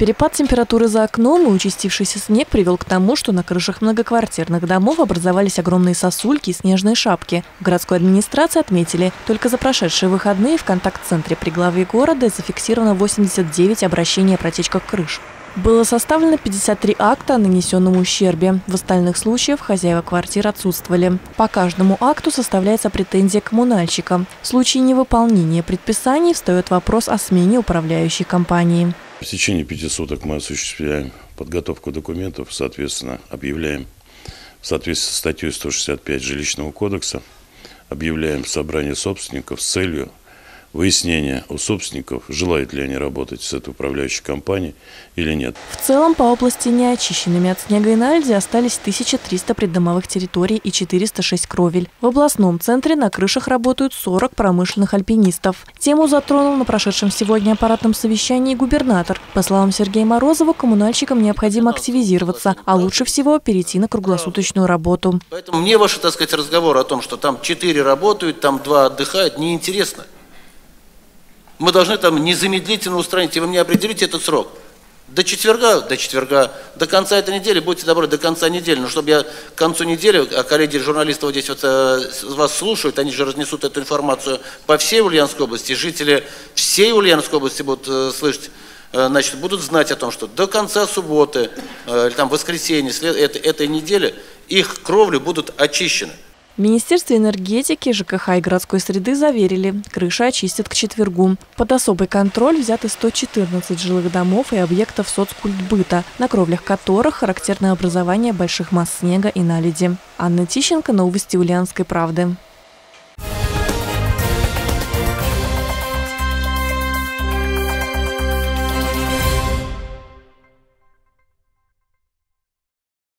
Перепад температуры за окном и участившийся снег привел к тому, что на крышах многоквартирных домов образовались огромные сосульки и снежные шапки. В городской администрации отметили, только за прошедшие выходные в контакт-центре при главе города зафиксировано 89 обращений о протечках крыш. Было составлено 53 акта о нанесенном ущербе. В остальных случаях хозяева квартир отсутствовали. По каждому акту составляется претензия коммунальщика. В случае невыполнения предписаний встает вопрос о смене управляющей компании. В течение пяти суток мы осуществляем подготовку документов, соответственно, объявляем в соответствии с статьей 165 Жилищного кодекса, объявляем собрание собственников с целью выяснения у собственников, желают ли они работать с этой управляющей компанией или нет. В целом по области неочищенными от снега и наледи остались 1300 придомовых территорий и 406 кровель. В областном центре на крышах работают 40 промышленных альпинистов. Тему затронул на прошедшем сегодня аппаратном совещании губернатор. По словам Сергея Морозова, коммунальщикам необходимо активизироваться, а лучше всего перейти на круглосуточную работу. Поэтому мне ваши, так сказать, разговоры о том, что там 4 работают, там 2 отдыхают, неинтересно. Мы должны там незамедлительно устранить, и вы мне определите этот срок. До четверга, до четверга, до конца этой недели, будьте добры, до конца недели. Но чтобы я к концу недели, а коллеги журналисты вот здесь вот э, вас слушают, они же разнесут эту информацию по всей Ульяновской области, жители всей Ульяновской области будут э, слышать, э, значит, будут знать о том, что до конца субботы, э, или там воскресенья след, этой, этой недели их кровли будут очищены. В Министерстве энергетики, ЖКХ и городской среды заверили, крыши очистят к четвергу. Под особый контроль взяты 114 жилых домов и объектов соцкультбыта, на кровлях которых характерно образование больших масс снега и наледи. Анна Тищенко, новости Ульяновской правды.